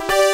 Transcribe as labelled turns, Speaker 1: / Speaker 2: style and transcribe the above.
Speaker 1: Thank you.